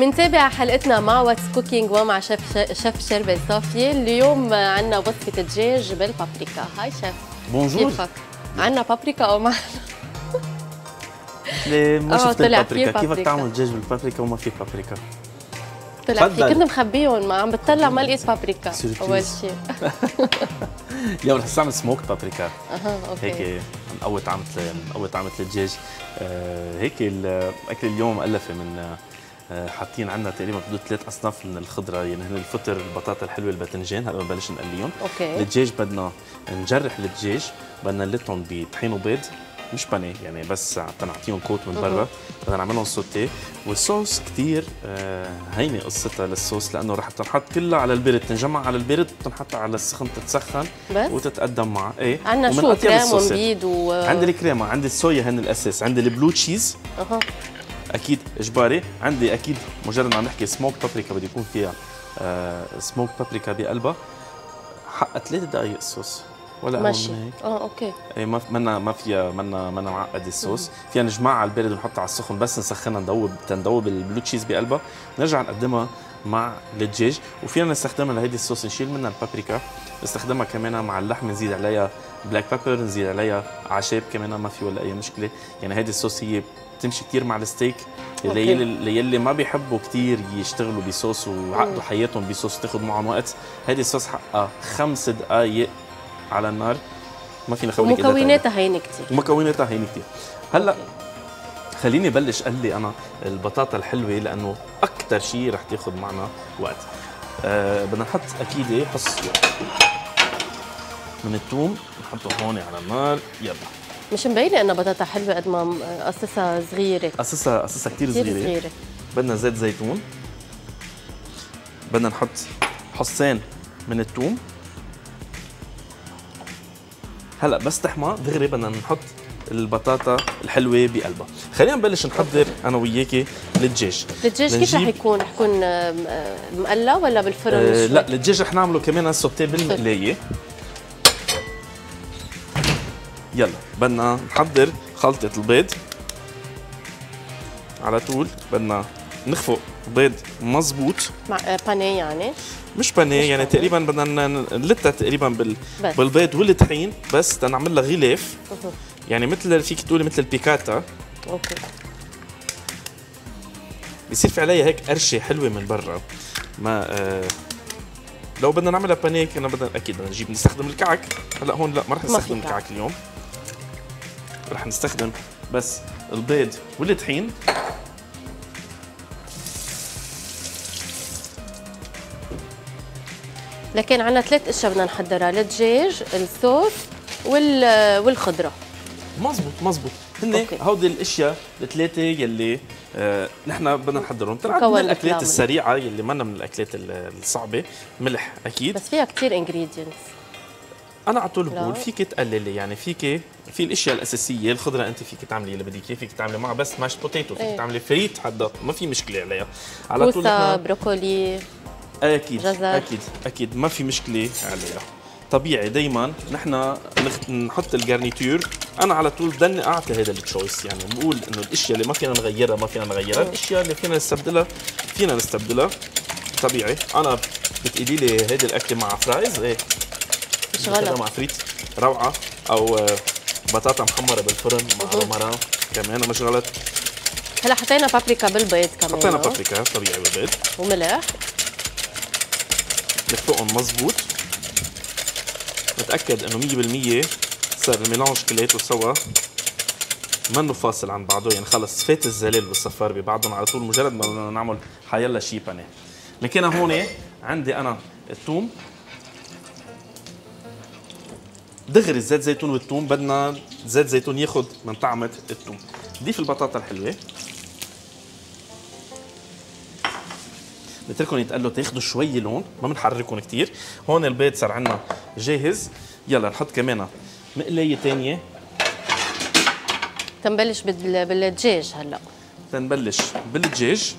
منتابع حلقتنا مع What's Cooking ومع شيف شيف شربل صافية. اليوم عندنا وصفة دجاج بالبابريكا. هاي شيف. Bonjour كيفك؟ عندنا بابريكا أو ما ما شفت البابريكا كيفك. تعمل دجاج بالبابريكا وما في بابريكا؟ طلع في. كنت مخبيهم ما عم بتطلع ما لقيت بابريكا. أول شيء. اليوم رح نستعمل smoke paprika. أها okay. هيك نقوي طعمة نقوي طعمة الدجاج آه، هيك الاكل اليوم مؤلفه من حاطين عندنا تقريبا حدود ثلاث أصناف من الخضرة يعني هن الفطر البطاطا الحلوه الباذنجان هلا بنبلش نقليهم. okay. الدجاج بدنا نجرح الدجاج بدنا نلتهم بطحين وبيض مش بانيه يعني بس حتى نعطيهم coat من برا بدنا نعملهم sauté. والصوص كثير آه هينه قصتها للصوص لأنه رح تنحط كلها على البرد تنجمع على البرد وتنحط على السخن تتسخن بس؟ وتتقدم مع إيه؟ عندنا شو كريم. وبيض و عندي الكريمة عندي الصويا هن الأساس عندي ال blue cheese. أها. أكيد إجباري. عندي أكيد مجرد ما عم نحكي smoke paprika بده يكون فيها آه smoke paprika بقلبها. حقها ثلاث دقائق الصوص. ولا ماشي. هيك؟ آه okay. إيه ما منا ما فيها منا منا معقده الصوص. فيها نجمعها على البارد ونحطها على السخن بس نسخنها ندوب تندوب ال blue cheese بقلبها. نرجع نقدمها مع الدجاج. وفينا نستخدمها لهيدي الصوص نشيل منها البابريكا نستخدمها كمان مع اللحم نزيد عليها black pepper نزيد عليها أعشاب كمان ما في ولا أي مشكلة. يعني هيدي الصوص هي بتمشي كثير مع ال steak. okay. اللي اللي يلي ما بيحبوا كثير يشتغلوا بصوص وعقدوا حياتهم بصوص تاخذ معهم وقت. هيدي الصوص حقها خمس دقائق على النار. ما فينا نخليك إلا تعمل. ومكوناتها هين كثير ومكوناتها هين كثير هلأ خليني بلش قلي أنا البطاطا الحلوة لأنه أكثر شيء رح تاخذ معنا وقت. أه بدنا نحط أكيد إيه، حص. من الثوم نحطه هون على النار. يلا. مش مبينة انها بطاطا حلوة قد ما قصصها صغيرة. قصصها قصصها كثير كثير صغيرة. صغيرة. بدنا زيت زيتون. بدنا نحط حصين من الثوم هلأ بس تحمى دغري بدنا نحط البطاطا الحلوة بقلبها خلينا نبلش نحضر أنا وياكي الدجاج الدجاج كيف رح يكون؟ رح يكون مقلى ولا بالفرن آه؟ لا الدجاج رح نعمله كمان سوتيه بالمقلاية يلا بدنا نحضر خلطة البيض على طول بدنا نخفق بيض مزبوط مع آه، بانيه يعني مش بانيه يعني بانيه. تقريبا بدنا نلتها تقريبا بال. بالبيض والطحين بس تنعمل لها غلاف. يعني مثل فيك تقولي مثل البيكاتا. okay. بيصير في عليها هيك قرشة حلوة من برا. ما آه لو بدنا نعملها بانيه كنا بدنا أكيد بدنا نجيب نستخدم الكعك. هلأ هون لا ما رح نستخدم كعك. الكعك اليوم. رح نستخدم بس البيض والطحين. لكن عندنا ثلاث أشياء بدنا نحضرها الدجاج الصوص وال والخضرة. مزبوط مزبوط هن. هودي الأشياء الثلاثة يلي آه نحن بدنا نحضرهم من الأكلات. السريعة يلي منا من الأكلات ال- الصعبة ملح أكيد بس فيها كثير ingredients أنا على طول. بقول فيك تقللي يعني فيك في الأشياء الأساسية الخضرة أنت فيك تعملي اللي بدك اياه فيك تعملي معها بس mashed potato فيك إيه. تعملي فريت حدا ما في مشكلة عليها على طول بروكولي أكيد جزر. أكيد أكيد ما في مشكلة عليها طبيعي دائما نحن نحط ال garniture أنا على طول ضلني أعطي هذا ال choice يعني بقول إنه الأشياء اللي ما فينا نغيرها ما فينا نغيرها الأشياء اللي فينا نستبدلها فينا نستبدلها. طبيعي. أنا بتقولي لي هيدي الأكلة مع fries إيه مش غلط؟ مع فريت روعة. أو آه، بطاطا محمرة بالفرن مع romarin كمان مش غلط. هلا حطينا بابريكا بالبيض كمان حطينا آه. بابريكا طبيعي بالبيض. وملح. نخفقهم مزبوط نتأكد إنه 100% صار الميلانج كلياته سوا. منه فاصل عن بعضه يعني خلص فات الزلال والصفار ببعضهم على طول مجرد ما نعمل حيلا شي بانيه لكن هون عندي أنا الثوم. دغري زيت زيتون والثوم بدنا زيت زيتون ياخذ من طعمة الثوم. ضيف البطاطا الحلوة. نتركهم يتقلوا تاخذوا شوي لون ما بنحركهم كثير هون البيض صار عندنا جاهز. يلا نحط كمان مقلاية ثانية تنبلش بال- بالدجاج هلا. تنبلش بالدجاج.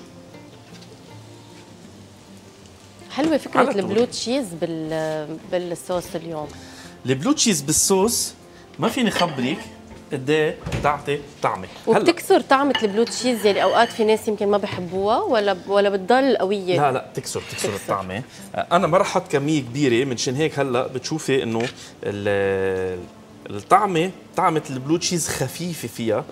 حلوة فكرة. ال blue cheese بال بالصوص اليوم. ال blue cheese بالصوص ما فيني خبرك قد إيه بتعطي طعمة. وبتكسر طعمة ال blue cheese يلي أوقات في ناس يمكن ما بحبوها ولا ولا بتضل قوية؟ لا لا تكسر تكسر تكسر. الطعمة. أنا ما رح أحط كمية كبيرة منشان هيك هلأ بتشوفي إنه ال- الطعمة طعمة ال blue cheese خفيفة فيها.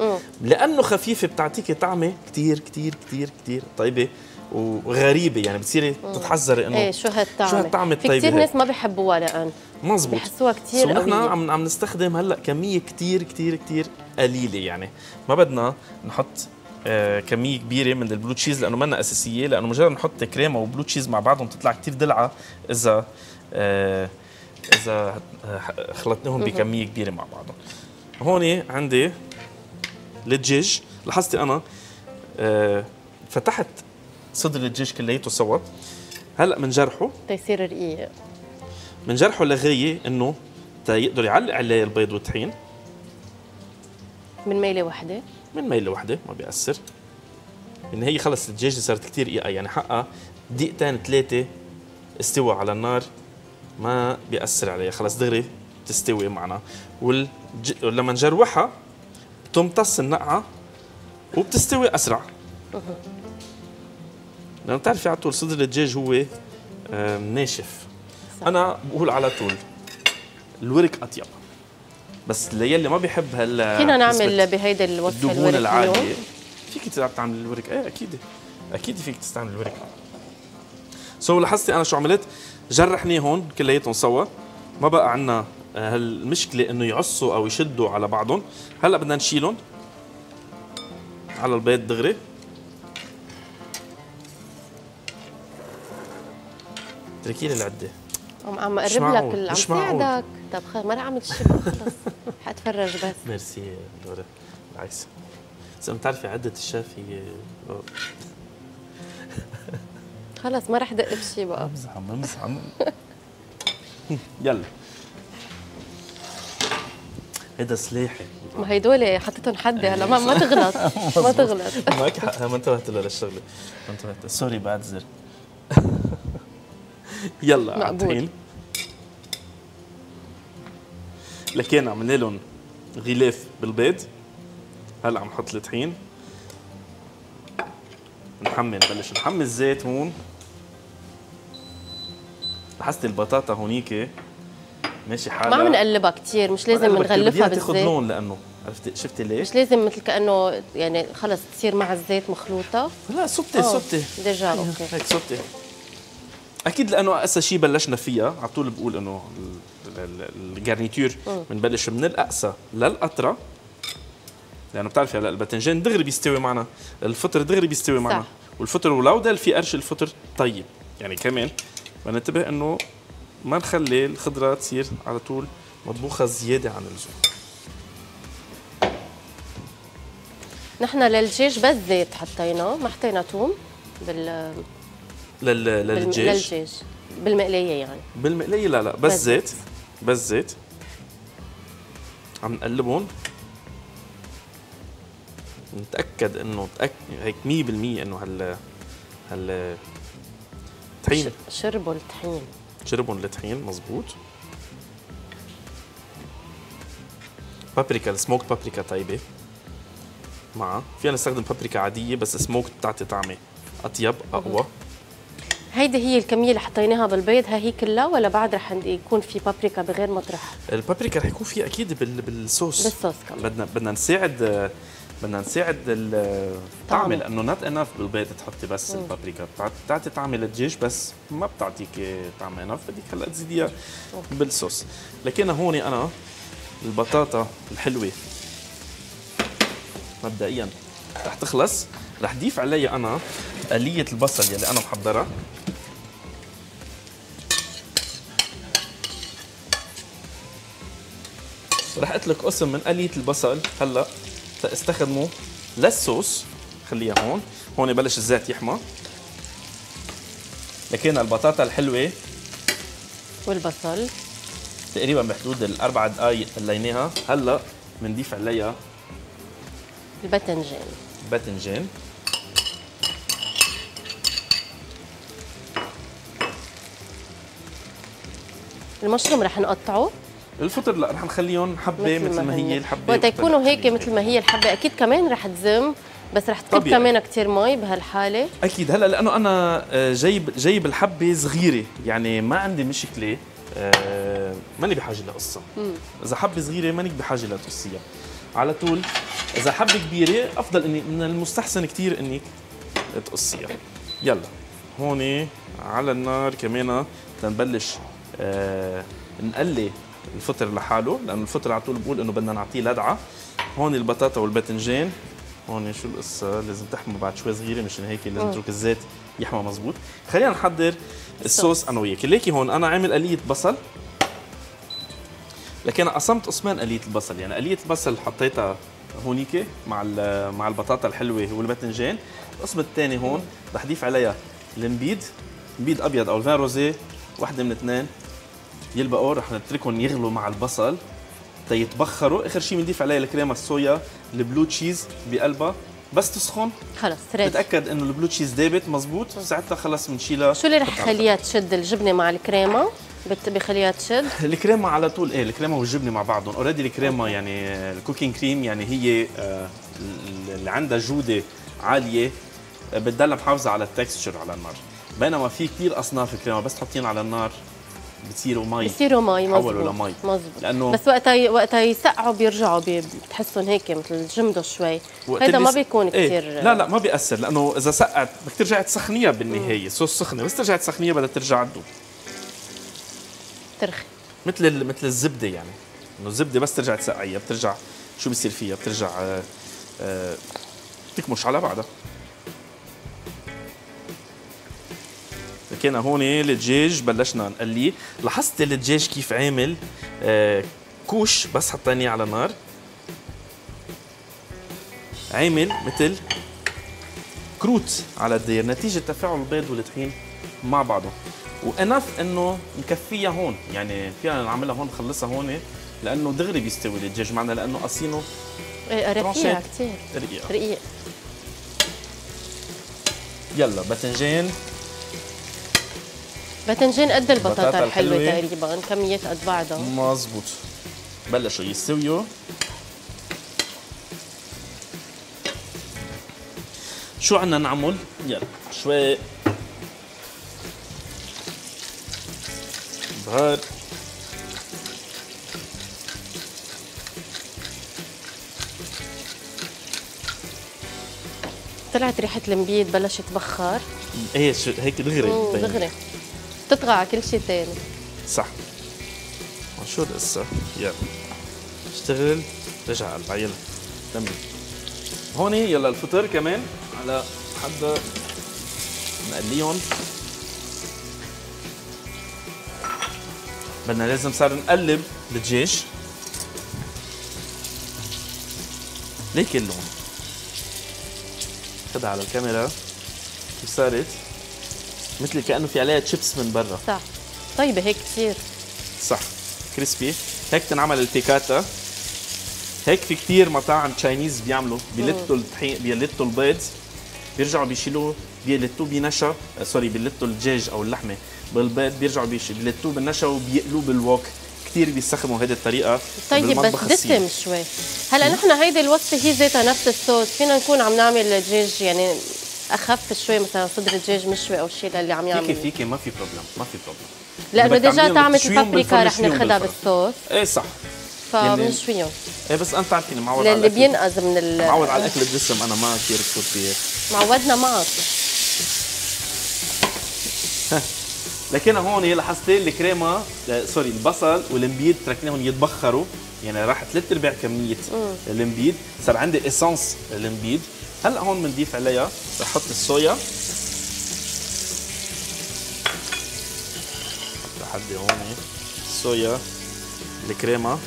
لأنه خفيفة بتعطيكي طعمة كتير كتير كتير كتير. طيبة وغريبة يعني بتصيري تتحذري إنه إيه شو هالطعمة؟ شو هالطعمة؟ في الطيبة كثير؟ ناس ما بحبوها لأن مزبوط. بحسوها كتير so نحن. عم عم نستخدم هلأ كمية كتير كتير كتير قليلة يعني. ما بدنا نحط آه كمية كبيرة من ال blue cheese لأنه منا أساسية لأنه مجرد نحط كريمة و blue cheese مع بعضهم تطلع كتير دلعة إذا آه إذا خلطناهم بكمية كبيرة مع بعضهم. هون عندي الدجاج. لاحظتي أنا آه فتحت صدر الدجاج كلياته سوا هلا بنجرحه تيصير رقيق من جرحه لغايه إنه تا يقدر يعلق عليه البيض والطحين؟ من ميلة وحدة. من ميلة وحدة ما بيأثر. ان هي خلص الدجاجه صارت كثير رقيقه يعني حقها دقيقتين ثلاثة استوى على النار ما بيأثر عليها خلص دغري تستوي معنا. والج... لما نجروحها بتمتص النقعة وبتستوي أسرع. لأنه بتعرفي على طول صدر الدجاج هو آه، ناشف. صح. أنا بقول على طول الورك أطيب. بس اللي ما بيحب هال فينا نسبة نعمل بهيدا الوصفة الدهون العاليه فيك تعمل الورك. إيه أكيد. أكيد فيك تستعمل الورك. so لاحظتي أنا شو عملت؟ جرحناهون كلياتهم سوا. ما بقى عندنا هالمشكلة إنه يعصوا أو يشدوا على بعضهم. هلأ بدنا نشيلهم على البيض دغري. تركي لي العدة. عم عم أقرب لك عم. ساعدك. طب خلص ما رح اعمل شيء بقى، خلص. حاتفرج بس. ميرسي دورة بالعكس بس بتعرفي عدة الشاف هي خلص ما رح دق بشيء بقى. امزح عم امزح عم. يلا. هيدا سلاحي. ما هيدول حطيتهم حدي هلا ما ما تغلط. ما تغلط. معك حق ما انتبهت له للشغله ما انتبهت. سوري بعتذر يلا على. الطحين لكن عملنا لهم غلاف بالبيض. هلا عم نحط الطحين. نحمي نبلش نحمي الزيت هون. لاحظتي البطاطا هونيك ماشي حالها. ما عم نقلبها كثير مش لازم نغلفها إياها تاخذ بالزيت لون لأنه عرفتي؟ شفتي ليش؟ مش لازم مثل كأنه يعني خلص تصير مع الزيت مخلوطة. لا sauté sauté. déjà okay. هيك sauté أكيد لأنه أسا شيء بلشنا فيها على طول بقول إنه ال- ال- ال garniture بنبلش من الأقصى للأطرى. لأنه بتعرفي هلأ الباذنجان دغري بيستوي معنا الفطر دغري بيستوي معنا صح. والفطر ولو ضل في قرش الفطر طيب. يعني كمان بننتبه إنه ما نخلي الخضرة تصير على طول مطبوخة زيادة عن اللزوم. نحن للدجاج بس زيت حطينا ما حطينا توم بال لل... للدجاج للدجاج بالمقلية يعني. بالمقلية لا لا. بس, بس زيت. بس زيت. عم نقلبهم نتأكد إنه تأك... هيك 100% إنه هال هال طحين. شربوا الطحين. شربهم الطحين مزبوط. بابريكا السموك بابريكا طيبة. معها فينا نستخدم بابريكا عادية بس سموك بتعطي طعمة أطيب أقوى. هيدي هي الكمية اللي حطيناها بالبيض ها هي كلها ولا بعد رح يكون في بابريكا بغير مطرح؟ البابريكا رح يكون فيها أكيد بال... بالصوص. بالصوص كمان. بدنا بدنا نساعد بدنا نساعد الطعمه طعمه. لأنه نوت انف بالبيض تحطي بس البابريكا. بتعط- بتعطي طعمه للدجاج بس ما بتعطيك طعمه انف بدك هلا تزيديها بالصوص. لكن هون أنا البطاطا الحلوة. مبدئيا رح تخلص. رح ضيف عليها أنا قليه البصل يلي أنا محضرها. رح أترك قسم من قليه البصل هلأ استخدمه للصوص. خليها هون. هون بلش الزيت يحمى. لكن البطاطا الحلوة والبصل. تقريبا بحدود الأربع دقائق قليناها هلأ بنضيف عليها الباذنجان. باذنجان. المشروم رح نقطعه. الفطر لا رح نخليهم حبة مثل ما هي الحبة وقت يكونوا هيك مثل ما هي الحبة أكيد كمان رح تزم بس رح تكب كمان كثير مي بهالحالة. أكيد. هلأ لأنه أنا آه، جايب جايب الحبة صغيرة. يعني ما عندي مشكلة آه ماني بحاجة لقصة. إذا حبة صغيرة ماني بحاجة لتقصيها. على طول إذا حبة كبيرة أفضل إني من المستحسن كثير إنك تقصيها. يلا هون على النار كمان تنبلش نقلي الفطر لحاله لأنه الفطر على طول بقول إنه بدنا نعطيه لدعة. هون البطاطا والباذنجان. هون شو القصة؟ لازم تحمى بعد شوي صغيرة مشان هيك لازم نترك الزيت يحمى مزبوط. خلينا نحضر الصوص أنا وياك. ليكي هون أنا عامل قلية بصل. لكن قسمت قسمان قلية البصل. يعني قلية البصل حطيتها هونيك مع مع البطاطا الحلوة والباذنجان. القسم الثاني هون رح أضيف عليها النبيذ نبيذ أبيض أو ال vin rosé وحده من اثنين. يلبقوا رح نتركهم يغلوا مع البصل. تيتبخروا آخر شيء بنضيف عليها الكريمة الصويا ال blue cheese بقلبها. بس تسخن. خلص ready تتاكد إنه ال blue cheese دابت مزبوط. ساعتها خلص بنشيلها شو اللي رح يخليها تشد الجبنة مع الكريمة؟ بخليها تشد. الكريمة على طول إيه الكريمة والجبنة مع بعضهم. already الكريمة يعني ال cooking cream يعني هي آه، اللي عندها جودة عالية. بتضلها محافظه على ال texture على النار. بينما في كثير أصناف الكريمة بس تحطين على النار. بتصيروا مي بصيروا مي مظبوط لمي. مظبوط لأنه بس وقتها وقتها يسقعوا بيرجعوا بتحسهم هيك مثل جمدوا شوي. هذا ما بيكون كثير إيه؟ لا لا ما بيأثر لأنه إذا سقعت بدك ترجعي تسخنيها بالنهاية صوص سخنة بس ترجعي تسخنيها بدها ترجع تذوب ترخي. مثل مثل الزبدة يعني. إنه الزبدة بس ترجع تسقعيها بترجع شو بصير فيها؟ بترجع آه آه تكمش على بعضها. كان هون الدجاج بلشنا نقليه لاحظت الدجاج كيف عامل؟ آه كوش بس حطيناه على النار عامل مثل كروت على الدير. نتيجة تفاعل البيض والطحين مع بعضهم وانف إنه نكفيها هون. يعني فينا نعملها هون نخلصها هون لأنه دغري بيستوي الدجاج. معنا لأنه قصينه إيه، رقيق كثير رقيق. رقيق. يلا باذنجان باذنجان قد البطاطا الحلوة تقريبا. كميات قد بعضها؟ مزبوط بلشوا يستويوا. شو عنا نعمل؟ يلا شوي. بهار. طلعت ريحة المبيد بلشت تبخر إيه شو هيك دغري. دغري. تطغى على كل شيء ثاني صح. شو القصة؟ يلا اشتغل رجع قلبها يلا تمام. هون يلا الفطر كمان على حدا نقليهم بدنا لازم صار نقلب الدجاج ليك اللون. خدها على الكاميرا. كيف صارت؟ مثل كأنه في عليها تشيبس من برا. صح. طيبه هيك كثير صح. crispy هيك تنعمل ال piccata هيك في كثير مطاعم Chinese بيعملوا. بيلتوا الطحين بيلتوا البيض. بيرجعوا بيشيلوه بيلتوه بنشا. sorry بيلتوا الدجاج أو اللحمة بالبيض. بيرجعوا بيلتوه بالنشا وبيقلوه بال wok كثير بيستخدموا هذه الطريقة طيب بس دسم شوي. هلأ نحن هيدي الوصفة هي ذاتها نفس الصوص. فينا نكون عم نعمل دجاج يعني أخف شوي مثلا صدر دجاج مشوي أو شيء للي عم يعمل فيكي فيكي ما في problem ما في problem لأنه déjà طعمة البابريكا رح ناخذها بالصوص. إيه صح. فبنشويهم إيه بس أنت عارفين معود على اللي بينقذ من ال معود على الأكل الدسم أنا ما كثير بفوت فيه معودنا معك. لكن هون لاحظتي الكريمة sorry البصل والنبيذ تركناهم يتبخروا. يعني راح ثلاث ارباع كمية النبيذ صار عندي essence النبيذ هلا هون بنضيف عليها بحط الصويا. لحد هون الصويا الكريمة.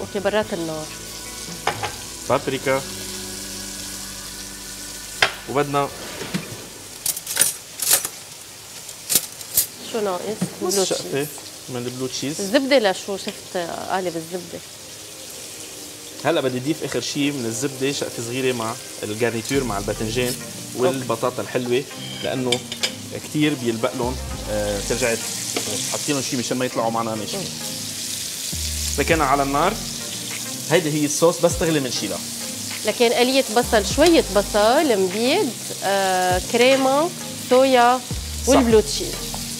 okay برات النار. بابريكا. وبدنا شو ناقص؟ blue cheese من ال blue cheese. الزبدة لشو شفت قالب الزبده هلا بدي اضيف آخر شيء من الزبدة شقفة صغيرة مع ال garniture مع الباذنجان والبطاطا الحلوة لأنه كثير بيلبق لهم. آه ترجعي حاطينهم شيء مشان ما يطلعوا معنا ناشفين ركينا على النار هيدي هي الصوص بس تغلي بنشيلها لكن قلية بصل شوية بصل نبيذ آه، كريمة صويا وال blue cheese.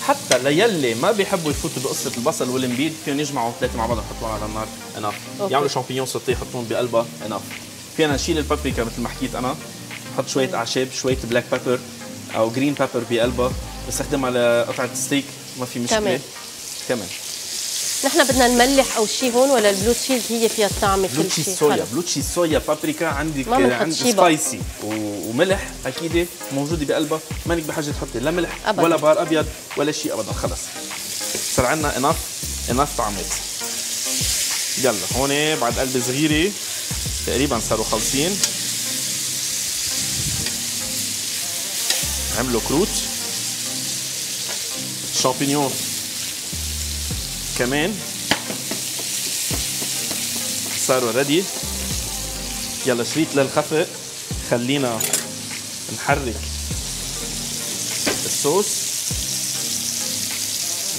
حتى اللي ما بيحبوا يفوتوا بقصة البصل والنبيذ فيهم يجمعوا ثلاثة مع بعض يحطوهم على النار. okay. يعملوا champignons sautés يحطوهم بقلبها. enough فينا نشيل البابريكا مثل ما حكيت أنا. نحط شوية أعشاب شوية black pepper أو green pepper بقلبها. بستخدمها لقطعة ستيك ما في مشكلة. كمان. كمان نحن بدنا نملح أو شيء هون ولا ال blue cheese هي فيها الطعم blue كل cheese شيء صويا. blue cheese صويا بابريكا عندك عندك. spicy وملح أكيد موجودة بقلبها مانك بحاجة تحطي لا ملح أبداً. ولا بهار أبيض ولا شيء ابدا خلص. صار عندنا enough enough طعمات يلا هون بعد قلبة صغيرة تقريبا صاروا خلصين عملوا كروت. champignons كمان. صاروا ready يلا شويت للخفق. خلينا نحرك الصوص.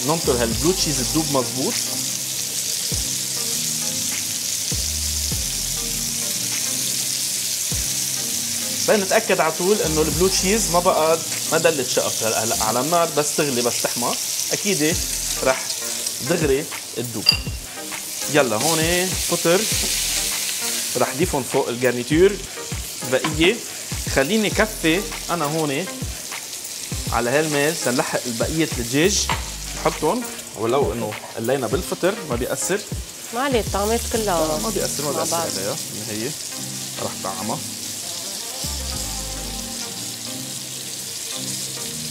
ننطر هال blue cheese تدوب مزبوط بدنا نتأكد على طول إنه ال blue cheese ما بقى ما ضلت شقف هلا على النار بس تغلي بس تحمى. أكيد رح دغري تدوب يلا هون فطر رح ضيفهم فوق الجارنيتور البقية. خليني كفي أنا هون على هالميل. سنلحق بقيه الدجاج. نحطهم ولو إنه قلينا بالفطر ما بيأثر. ما عليه الطعمات كلها. ما بيأثر ما بيأثر. عليها. بالنهاية رح طعمها.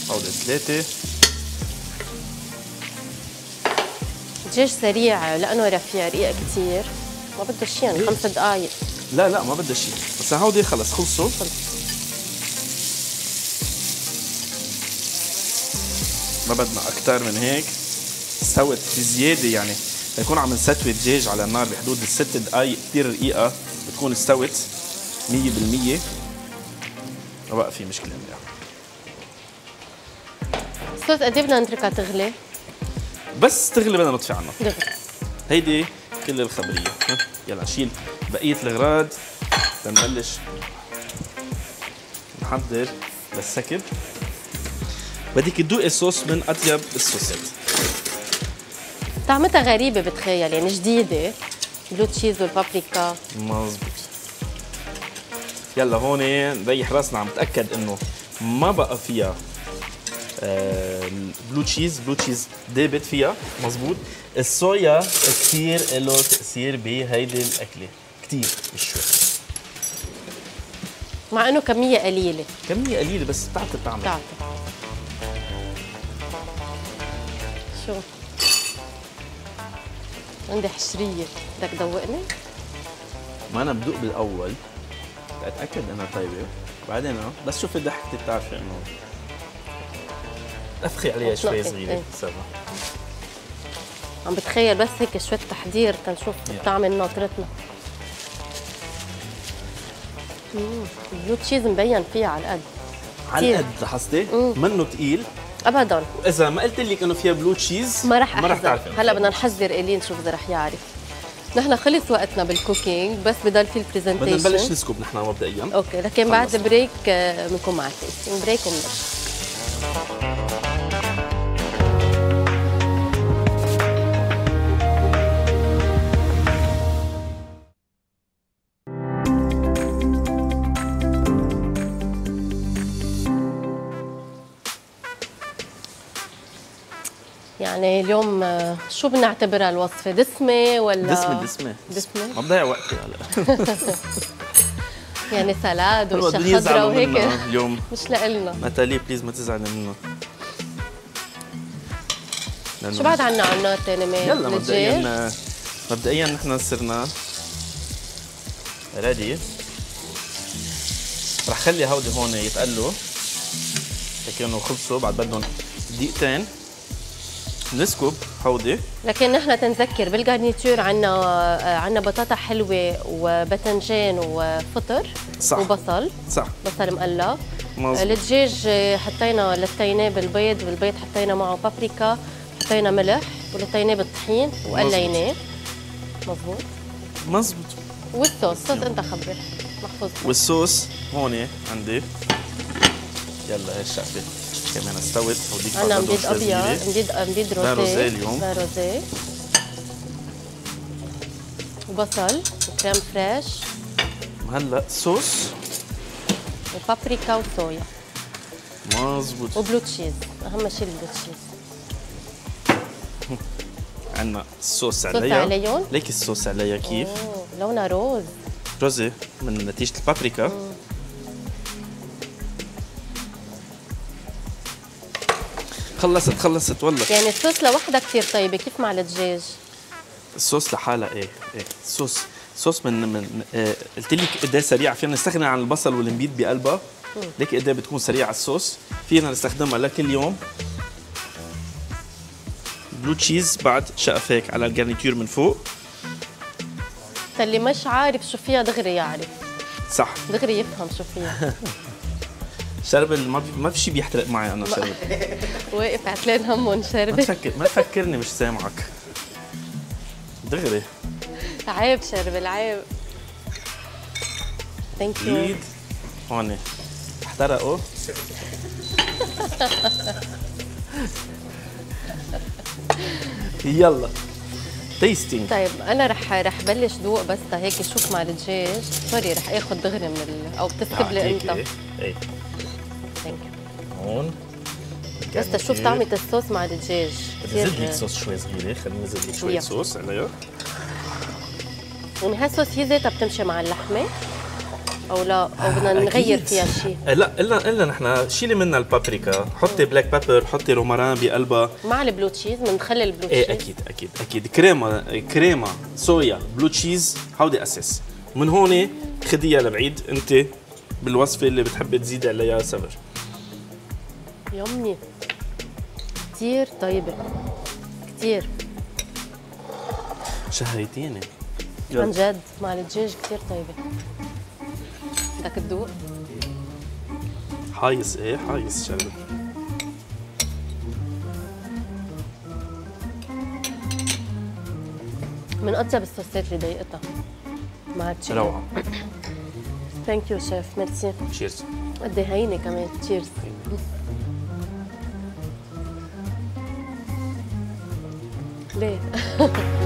هودي ثلاثة. دجاج سريع لأنه رفيع رقيق كثير ما بده شيء يعني خمس دقائق لا لا ما بدها شيء. بس هودي خلص خلصوا ما بدنا أكثر من هيك. استوت بزياده يعني. يكون عم نستوي دجاج على النار بحدود الست دقائق كثير رقيقة. بتكون استوت 100% ما بقى في مشكلة منيح صوص قد إيه بدنا نتركها تغلي؟ بس تغلي بدنا نطفي دغري هيدي كل الخبرية. يلا نشيل بقية الاغراض لنبلش. نحضر للسكب. بدك تذوقي الصوص من أطيب الصوصات. طعمتها غريبة بتخيل يعني جديدة. blue cheese والبابريكا. مزبوط يلا هون نريح راسنا. عم نتاكد إنه ما بقى فيها blue cheese blue cheese دابت فيها مزبوط الصويا كثير له تاثير بهيدي الأكلة. كثير مش شوي. مع إنه كمية قليلة. كمية قليلة بس بتعطي طعم بتاعتها شو؟ عندي حشرية. بدك تدوقني؟ ما أنا بدوق بالأول. اتاكد انها طيبة؟ بعدين آه، بس شوفي ضحكتي بتعرفي إنه. أفخي عليها شوي صغيرة إيه. سوا عم بتخيل بس هيك شوية تحضير تنشوف. طعم ناطرتنا البلو تشيز مبين فيها على القد. على كتير. قد لاحظتي. منه ثقيل ابدا. واذا ما قلت لك إنه فيها blue cheese ما رح ما رح تعرفي. هلا بدنا نحزر الين نشوف اذا رح يعرف. نحن خلص وقتنا بال cooking بس بضل في بدنا نبلش ال presentation نسكب نحن مبدئيا. okay لكن بعد. break آه، بنكون مع ال tasting. break وبنرجع يعني اليوم آه، شو بنعتبرها الوصفة؟ دسمة ولا دسمة دسمة. دسمة؟ ما بضيع وقتي هلا يعني salad خضرا يزعلوا وهيك. اليوم. مش لإلنا. ناتالي please ما تزعلي منا شو بعد عنا على النار تاني مين؟ يلا؟ مبدئيا مبدئيا نحن صرنا ready رح خلي هودي هون يتقلوا. هيك انه خلصوا بعد بدهم دقيقتين. نسكب هودي لكن نحن تنذكر بالجارنيتور عنا آه، عنا بطاطا حلوة وباذنجان وفطر صح. وبصل. صح. بصل مقلى. مظبوط. الدجاج آه، حطينا لتيناه بالبيض بالبيض حطينا معه بابريكا حطينا ملح ولطيناه بالطحين وقليناه. مظبوط. مزبوط والصوص الصوص انت خبر محفوظ. والصوص هون عندي. يلا هي الشقفه كمان. استوت فضل نبيد شوي أبيض rosé ده rosé اليوم. ده rosé وبصل و crème fraîche. هلا صوص. وبابريكا وصويا. مزبوط و blue cheese. أهم شيء ال blue cheese. عندنا الصوص صوص عليها عليهم؟ ليك الصوص عليها كيف؟ أوه، لونها روز. روزي من نتيجة البابريكا. خلصت خلصت والله. يعني الصوص لوحدها كثير طيبة كيف مع الدجاج؟ الصوص لحالها إيه إيه. صوص صوص من من آه قلت لك قد إيه سريعه فينا نستغني عن البصل والنبيذ بقلبها. ليك قد إيه بتكون سريعة الصوص. فينا نستخدمها لكل يوم. blue cheese بعد شقف هيك على ال garniture من فوق. اللي مش عارف شو فيها دغري يعرف. صح. دغري يفهم شو فيها. شربل ما في ما في شيء بيحترق معي أنا شربل. واقف عتلان همهم ما شربت تفكر ما تفكرني مش سامعك. دغري. عيب شربل عيب. thank you ايد هون احترقوا. يلا. tasting طيب أنا رح رح بلش دوق بس هيك شوف مع الدجاج. sorry رح اخذ دغري من ال... أو بتسكب لي أنت. إيه. هون. بس تشوف طعمة الصوص مع الدجاج. نزل لك صوص شوي صغيرة خلينا ننزل لك يلا. صوص عليها. يعني هالصوص هي ذاتها بتمشي مع اللحمة. أو لا أو بدنا نغير. فيها شيء آه، لا الا الا نحن شيلي منها البابريكا. حطي black pepper حطي romarin بقلبها. مع ال blue cheese بنخلي ال blue إيه cheese أكيد أكيد أكيد. كريمة كريمة صويا blue cheese هودي أساس. ومن هون خديها لبعيد أنت بالوصفة اللي بتحبي تزيدي عليها super yummy كثير طيبة كثير شهيتيني عن جد. مع الدجاج كثير طيبة بدك تدوق؟ حايص. إيه حايص شغلة. من أطيب الصوصات اللي دايقتها. مع ال chicken روعة. thank you شيف merci cheers قد إيه هينة كمان. cheers ليه؟